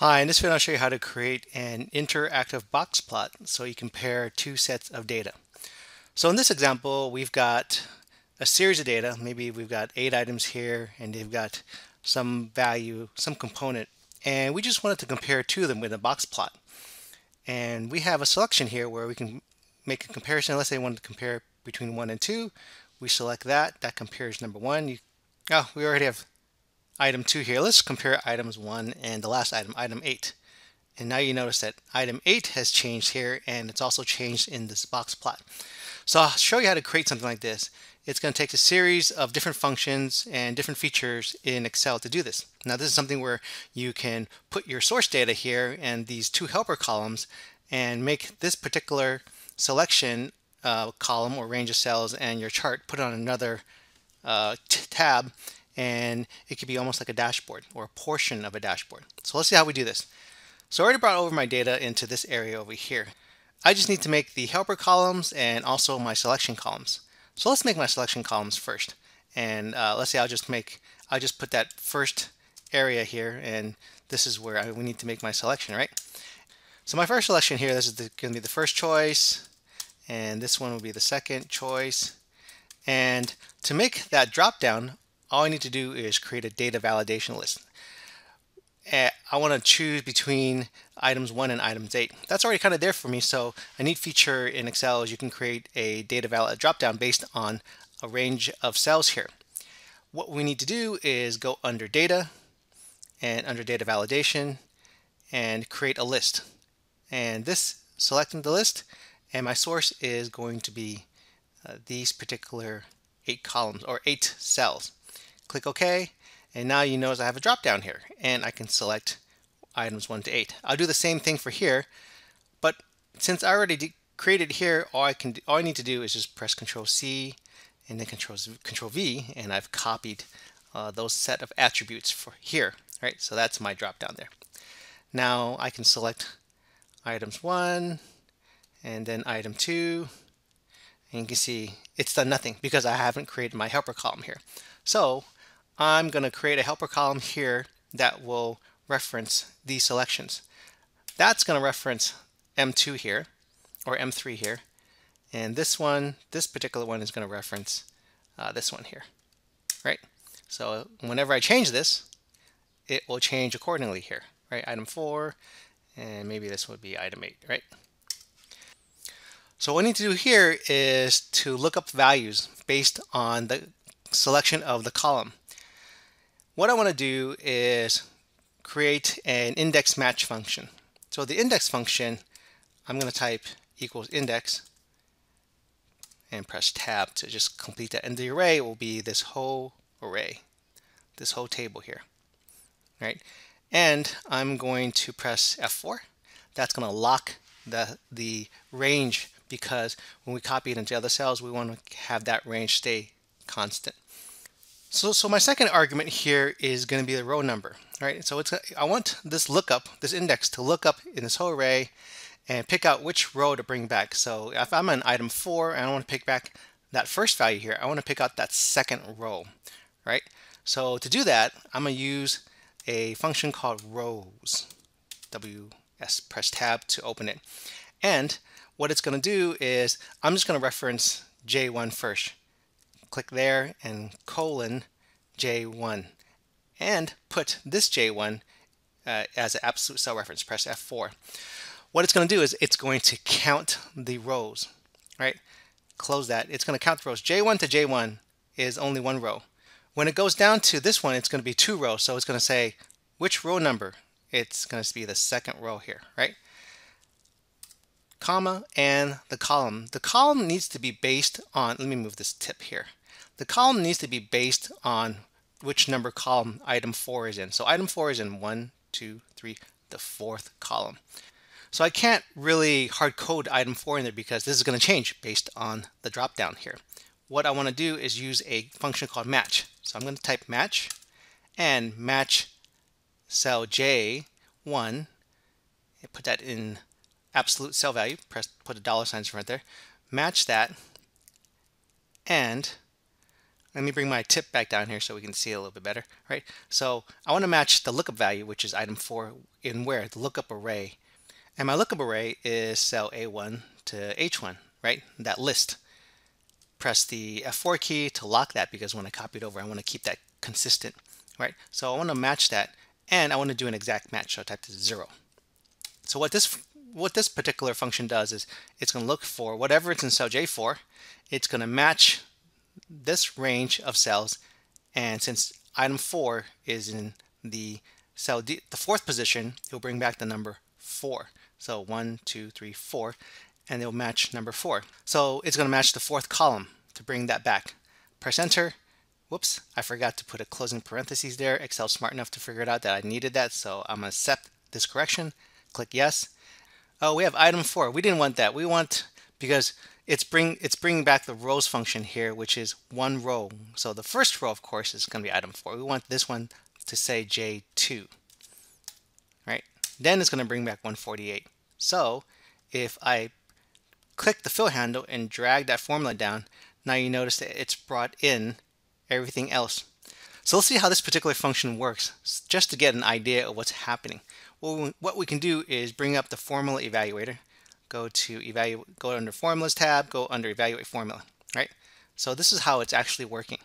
Hi, in this video I'll show you how to create an interactive box plot so you compare two sets of data. So in this example we've got a series of data, maybe we've got eight items here and they've got some value, some component, and we just wanted to compare two of them with a box plot. And we have a selection here where we can make a comparison. Let's say we want to compare between one and two. We select that, that compares number one. You, oh, we already have item 2 here. Let's compare items 1 and the last item, item 8. And now you notice that item 8 has changed here and it's also changed in this box plot. So I'll show you how to create something like this. It's going to take a series of different functions and different features in Excel to do this. Now this is something where you can put your source data here and these two helper columns and make this particular selection uh, column or range of cells and your chart put on another uh, tab and it could be almost like a dashboard or a portion of a dashboard. So let's see how we do this. So I already brought over my data into this area over here. I just need to make the helper columns and also my selection columns. So let's make my selection columns first. And uh, let's say I'll just make, I'll just put that first area here and this is where I, we need to make my selection, right? So my first selection here, this is going to be the first choice and this one will be the second choice. And to make that drop down, all I need to do is create a data validation list. Eh, I want to choose between items 1 and items 8. That's already kind of there for me, so a neat feature in Excel is you can create a data valid dropdown based on a range of cells here. What we need to do is go under data and under data validation and create a list. And this selecting the list and my source is going to be uh, these particular eight columns or eight cells. Click OK, and now you notice I have a drop down here, and I can select items 1 to 8. I'll do the same thing for here, but since I already created here, all I can all I need to do is just press Control C and then Control Control V, and I've copied uh, those set of attributes for here. Right, so that's my drop down there. Now I can select items 1 and then item 2 and you can see it's done nothing because I haven't created my helper column here. So I'm going to create a helper column here that will reference these selections. That's going to reference M2 here, or M3 here. And this one, this particular one is going to reference uh, this one here, right? So whenever I change this, it will change accordingly here, right? Item 4, and maybe this would be item 8, right? So what I need to do here is to look up values based on the selection of the column. What I want to do is create an index match function. So the index function, I'm going to type equals index and press tab to just complete that. And the array will be this whole array, this whole table here, right? And I'm going to press F4. That's going to lock the, the range because when we copy it into other cells, we want to have that range stay constant. So, so my second argument here is going to be the row number, right? So it's I want this lookup, this index to look up in this whole array and pick out which row to bring back. So if I'm on item four and I want to pick back that first value here, I want to pick out that second row, right? So to do that, I'm going to use a function called rows. WS, press tab to open it. And what it's going to do is I'm just going to reference J1 first click there and colon J1 and put this J1 uh, as an absolute cell reference, press F4. What it's going to do is it's going to count the rows, right? Close that. It's going to count the rows. J1 to J1 is only one row. When it goes down to this one, it's going to be two rows. So it's going to say which row number. It's going to be the second row here, right? Comma and the column. The column needs to be based on, let me move this tip here. The column needs to be based on which number column item 4 is in. So item 4 is in 1, 2, 3, the fourth column. So I can't really hard code item 4 in there because this is going to change based on the drop down here. What I want to do is use a function called match. So I'm going to type match and match cell J1 and put that in absolute cell value, press put a dollar sign in front there, match that and let me bring my tip back down here so we can see a little bit better, right? So I want to match the lookup value, which is item 4, in where? The lookup array. And my lookup array is cell A1 to H1, right? That list. Press the F4 key to lock that because when I copy it over, I want to keep that consistent, right? So I want to match that, and I want to do an exact match, so I type to 0. So what this what this particular function does is it's going to look for whatever it's in cell J4, it's going to match this range of cells and since item 4 is in the cell D, the fourth position it'll bring back the number 4 so one, two, three, four, and it'll match number 4 so it's going to match the fourth column to bring that back. Press enter. Whoops I forgot to put a closing parentheses there. Excel smart enough to figure it out that I needed that so I'm going to accept this correction. Click yes. Oh we have item 4 we didn't want that. We want because it's bring it's bringing back the rows function here, which is one row. So the first row, of course, is going to be item four. We want this one to say J2, right? Then it's going to bring back 148. So if I click the fill handle and drag that formula down, now you notice that it's brought in everything else. So let's see how this particular function works, just to get an idea of what's happening. Well, what we can do is bring up the formula evaluator go to evaluate, go under formulas tab, go under evaluate formula, right? So this is how it's actually working.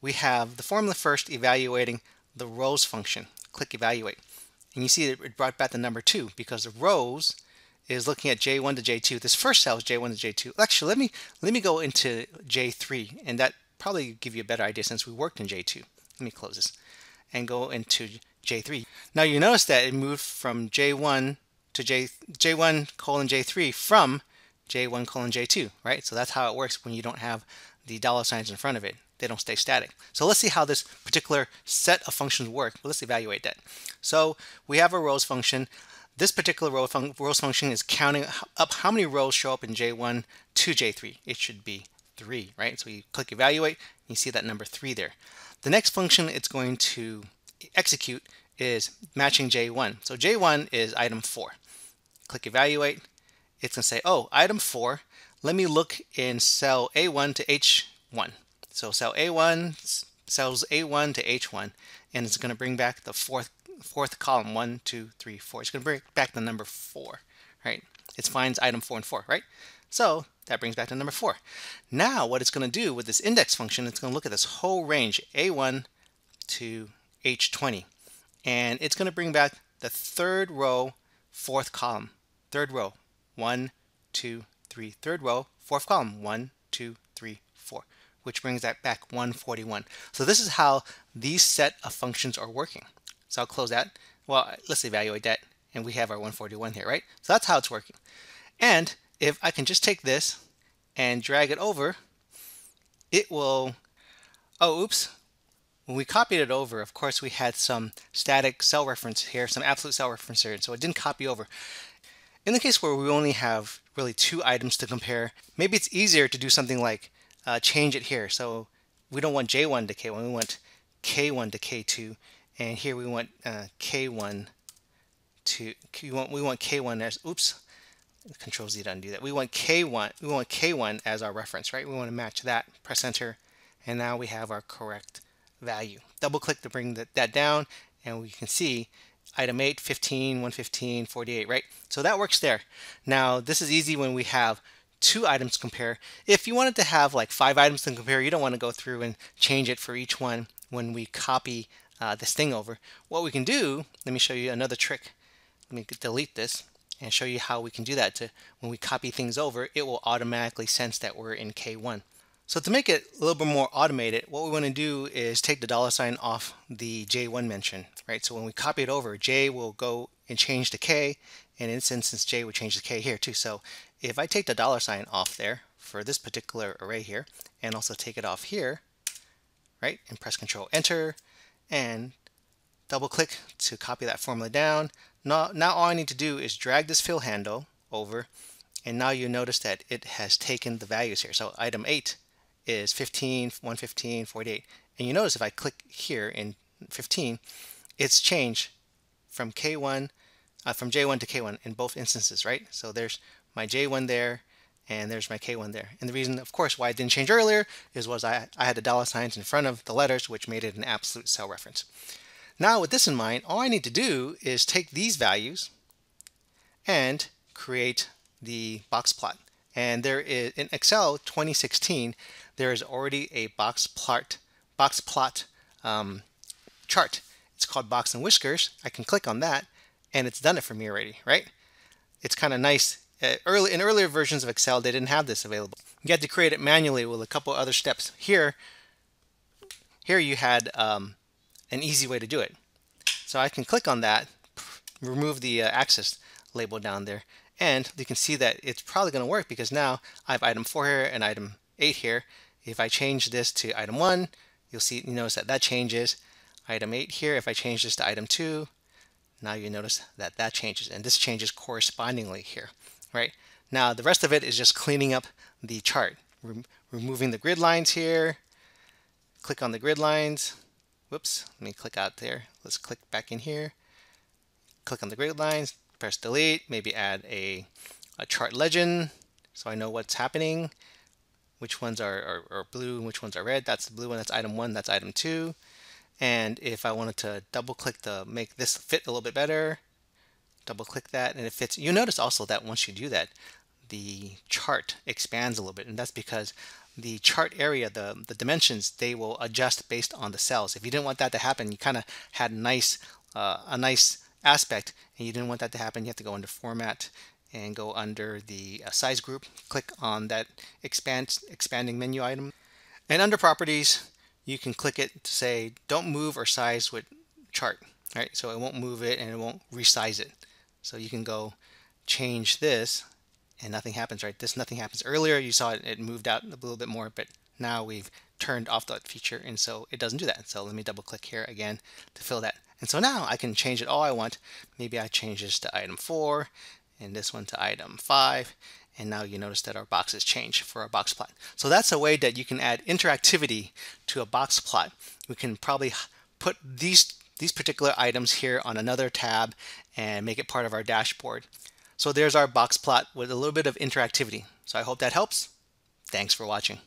We have the formula first evaluating the rows function. Click evaluate. And you see it brought back the number two because the rows is looking at J1 to J2. This first cell is J1 to J2. Actually, let me let me go into J3 and that probably give you a better idea since we worked in J2. Let me close this and go into J3. Now you notice that it moved from J1 to J, J1 colon J3 from J1 colon J2, right? So that's how it works when you don't have the dollar signs in front of it. They don't stay static. So let's see how this particular set of functions work. Let's evaluate that. So we have a rows function. This particular row fun rows function is counting up how many rows show up in J1 to J3. It should be 3, right? So you click evaluate, and you see that number 3 there. The next function it's going to execute is matching J1. So J1 is item 4 click evaluate, it's going to say, oh, item 4, let me look in cell A1 to H1. So cell A1, cells A1 to H1, and it's going to bring back the fourth fourth column, 1, 2, 3, 4. It's going to bring back the number 4, right? It finds item 4 and 4, right? So that brings back the number 4. Now what it's going to do with this index function, it's going to look at this whole range, A1 to H20, and it's going to bring back the third row, fourth column third row, one, two, three, third row, fourth column, one, two, three, four, which brings that back 141. So this is how these set of functions are working. So I'll close that. Well, let's evaluate that. And we have our 141 here, right? So that's how it's working. And if I can just take this and drag it over, it will, oh, oops. When we copied it over, of course, we had some static cell reference here, some absolute cell reference here, so it didn't copy over. In the case where we only have really two items to compare, maybe it's easier to do something like uh, change it here. So we don't want J1 to K1, we want K1 to K2, and here we want uh, K1 to, we want, we want K1 as, oops, Control Z to undo that. We want K1, we want K1 as our reference, right? We want to match that, press enter, and now we have our correct value. Double click to bring that, that down, and we can see item 8, 15, 115, 48, right? So that works there. Now, this is easy when we have two items to compare. If you wanted to have like five items to compare, you don't want to go through and change it for each one when we copy uh, this thing over. What we can do, let me show you another trick. Let me delete this and show you how we can do that. To When we copy things over, it will automatically sense that we're in K1. So to make it a little bit more automated, what we want to do is take the dollar sign off the J1 mention, right? So when we copy it over, J will go and change to K, and in this instance, J would change to K here too. So if I take the dollar sign off there for this particular array here, and also take it off here, right, and press Control Enter, and double click to copy that formula down. Now, now all I need to do is drag this fill handle over, and now you notice that it has taken the values here. So item 8 is 15, 115, 48. And you notice if I click here in 15, it's changed from K1, uh, from J1 to K1 in both instances, right? So there's my J1 there, and there's my K1 there. And the reason, of course, why it didn't change earlier is was I, I had the dollar signs in front of the letters, which made it an absolute cell reference. Now with this in mind, all I need to do is take these values and create the box plot. And there is in Excel 2016, there is already a box plot box plot um, chart. It's called Box and Whiskers. I can click on that, and it's done it for me already, right? It's kind of nice. Uh, early in earlier versions of Excel, they didn't have this available. You had to create it manually with a couple other steps. Here, here you had um, an easy way to do it. So I can click on that, remove the uh, axis label down there, and you can see that it's probably going to work because now I have item 4 here and item 8 here. If I change this to item 1, you'll see you notice that that changes. Item 8 here, if I change this to item 2, now you notice that that changes, and this changes correspondingly here, right? Now the rest of it is just cleaning up the chart, Rem removing the grid lines here, click on the grid lines, whoops, let me click out there. Let's click back in here. Click on the grid lines, press delete, maybe add a, a chart legend so I know what's happening, which ones are, are, are blue and which ones are red. That's the blue one, that's item one, that's item two. And if I wanted to double click to make this fit a little bit better, double click that and it fits. You notice also that once you do that, the chart expands a little bit and that's because the chart area, the, the dimensions, they will adjust based on the cells. If you didn't want that to happen, you kind of had nice, uh, a nice aspect and you didn't want that to happen, you have to go into format and go under the uh, size group, click on that expand, expanding menu item. And under properties, you can click it to say don't move or size with chart, right? So it won't move it and it won't resize it. So you can go change this and nothing happens, right? This nothing happens. Earlier you saw it, it moved out a little bit more, but now we've turned off that feature and so it doesn't do that. So let me double click here again to fill that. And so now I can change it all I want. Maybe I change this to item four and this one to item five. And now you notice that our boxes change for our box plot. So that's a way that you can add interactivity to a box plot. We can probably put these these particular items here on another tab and make it part of our dashboard. So there's our box plot with a little bit of interactivity. So I hope that helps. Thanks for watching.